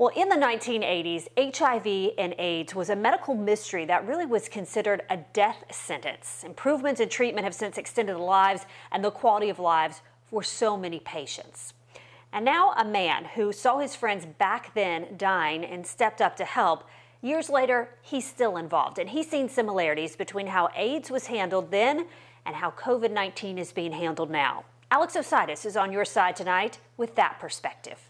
Well, in the 1980s, HIV and AIDS was a medical mystery that really was considered a death sentence. Improvements in treatment have since extended the lives and the quality of lives for so many patients. And now, a man who saw his friends back then dying and stepped up to help. Years later, he's still involved, and he's seen similarities between how AIDS was handled then and how COVID 19 is being handled now. Alex Ositis is on your side tonight with that perspective.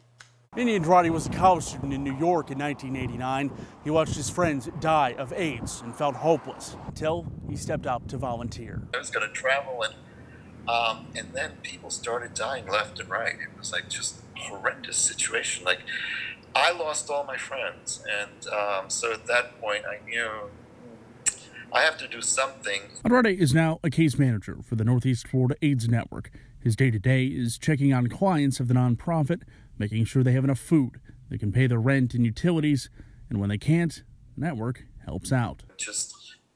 Manny Andrade was a college student in New York in 1989. He watched his friends die of AIDS and felt hopeless until he stepped up to volunteer. I was going to travel, and um, and then people started dying left and right. It was like just a horrendous situation. Like I lost all my friends, and um, so at that point, I knew hmm, I have to do something. Andrade is now a case manager for the Northeast Florida AIDS Network. His day to day is checking on clients of the nonprofit making sure they have enough food, they can pay their rent and utilities, and when they can't, network helps out. Just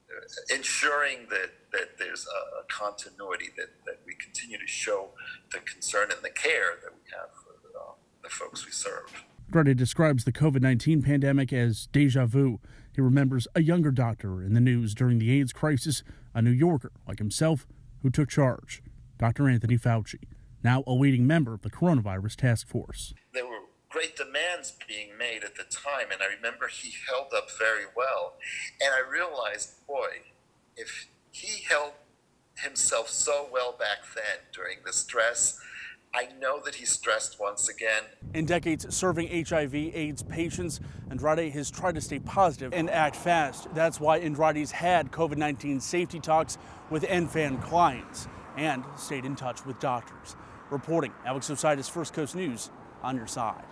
uh, ensuring that, that there's a, continuity, that, that we continue to show the concern and the care that we have for the, uh, the folks we serve. Andrade describes the COVID 19 pandemic as deja vu. He remembers a younger doctor in the news during the AIDS crisis, a New Yorker like himself who took charge, Dr. Anthony Fauci now a leading member of the coronavirus task force. There were great demands being made at the time, and I remember he held up very well. And I realized, boy, if he held himself so well back then during the stress, I know that he's stressed once again. In decades serving HIV AIDS patients, Andrade has tried to stay positive and act fast. That's why Andrade's had COVID 19 safety talks with NFAN clients and stayed in touch with doctors. Reporting, Alex Ositis, First Coast News, on your side.